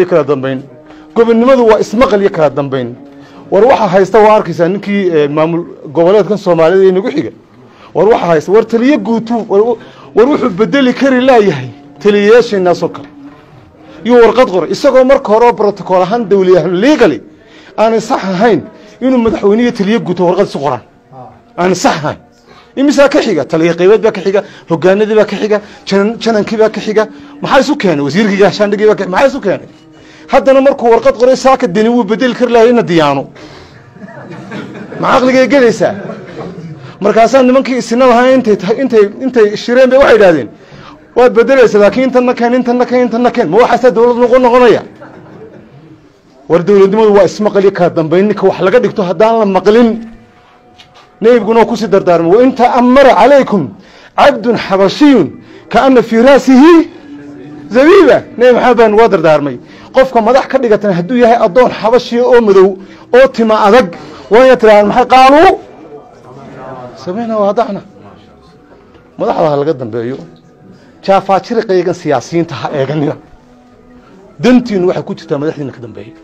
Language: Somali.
kala dambayn gobonnimadu waa ismaqal iyo kala dambayn war waxaa haysta waa arkaysaa ninkii maamul goboleedkan soomaalida ee nagu xiga. War waxaa haysta war taliyo guutu war wuxuu bedeli kari laayahay taliyayaasheenaasoo kale. Iyo warqad qoray isagoo marka hore brotocool ahaan dawliyahan liigali aanay sax ahayn inuu madaxweyne iyo taliyo guuto warqad isu qoraan. Aanay sax ahayn. Imisaa ka xiga? Taliya qaybeed baa ka xiga hogaanadii baa ka xiga janankii baa ka xiga maxaa isu keenay? Wasiirkii gaashaandhigii baa maxaa isu keenay haddana markuu warqad qoray saaka deni wuu bedeli kari lahay ina diyaano. Ma caqligay gelaysaa? Markaasaa nimankii isina lahaa intay intay intay shireen bay waxay idhahdeen waad bedelaysa laakiin intana keen intana keen intana keen. Ma waxaasaa dawlad noqon noqonaya? War dawladnimadu waa ismaqal iyo kala dambayn ninka wax laga dhigto haddaan la maqlin. Nebiguna ku sii dardaarmay wain ta'amara calaykum cabdun xabashiyun kaana fii raasihi zabiiba. Nebi maxamed baa nuga dardaarmay. Qofka madax ka dhigatan hadduu yahay addoon xabashiya oo madow oo tima adag waa inaad tirahdaan maxay qaaluu sameyna waadacna madaxda ha laga dambeeyo. Jaafaajiriqaygan siyaasiyiinta ha eeganina. Dantiinu waxay ku jirtaa madaxdiina ka dambeeya